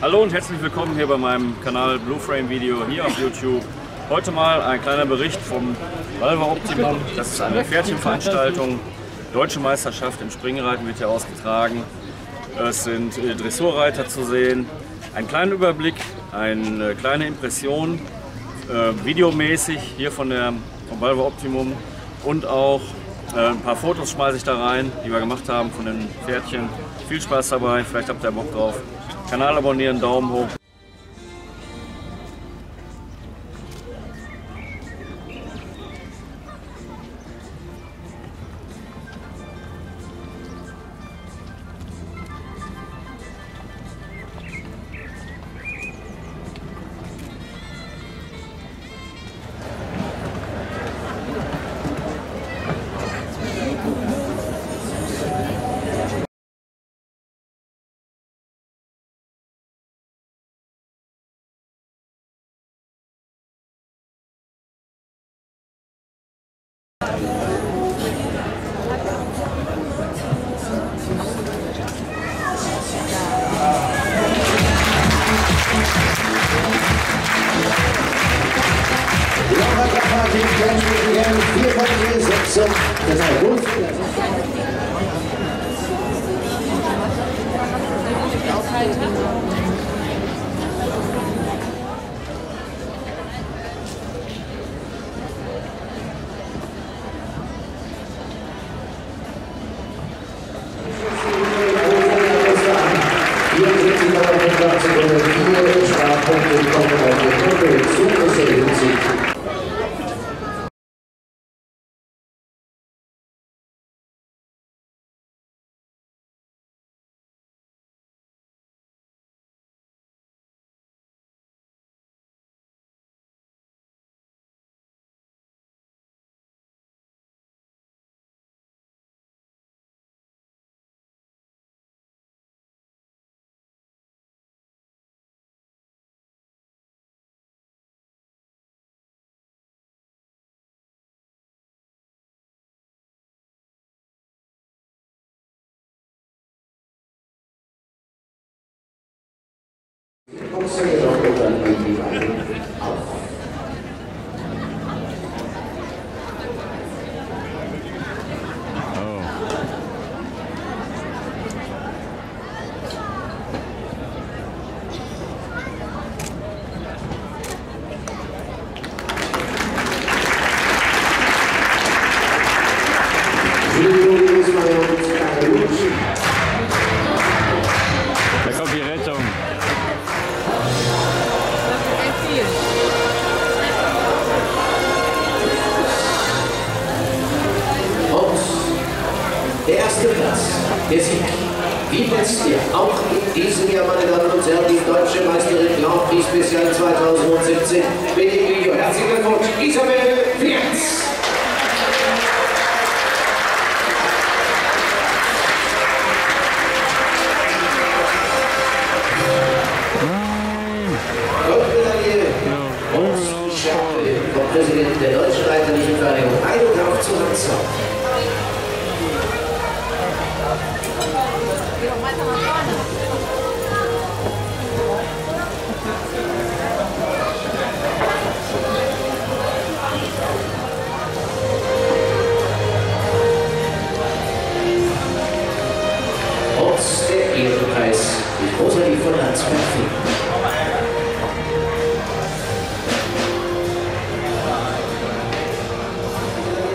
Hallo und herzlich willkommen hier bei meinem Kanal Blue Frame Video hier auf YouTube. Heute mal ein kleiner Bericht vom Valva Optimum. Das ist eine Pferdchenveranstaltung. Deutsche Meisterschaft im Springreiten wird hier ausgetragen. Es sind äh, Dressurreiter zu sehen. Ein kleiner Überblick, eine kleine Impression, äh, videomäßig hier von der, vom Valva Optimum und auch äh, ein paar Fotos schmeiße ich da rein, die wir gemacht haben von den Pferdchen. Viel Spaß dabei, vielleicht habt ihr Bock drauf. Kanal abonnieren, Daumen hoch. Handel kommen, eine Produktion des Musik. Como o senhor não está me Sieg. Wie letztes Jahr, auch in diesem Jahr, meine Damen und Herren, die deutsche Meisterin Grand Prix Spezial 2017. Mit dem Video herzlichen Glückwunsch, Isabel vom Präsidenten der Deutschen Reiterlichen Vereinigung Eidograf zu Hansa.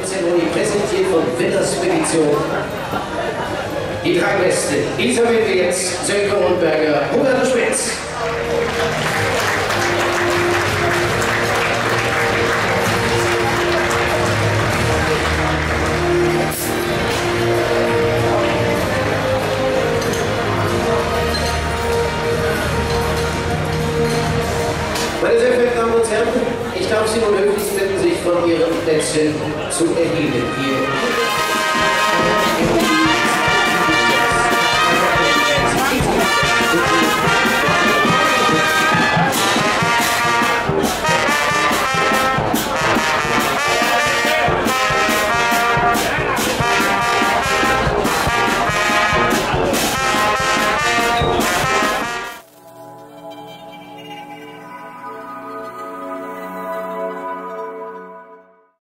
Zeremonie präsentiert von Winners Spedition. Die drei Besten, Isabel Wirz, Sönke Rundberger, Hubert Spitz. Sie nun höflich bitten, sich von Ihren Plätzen zu erheben. Hier.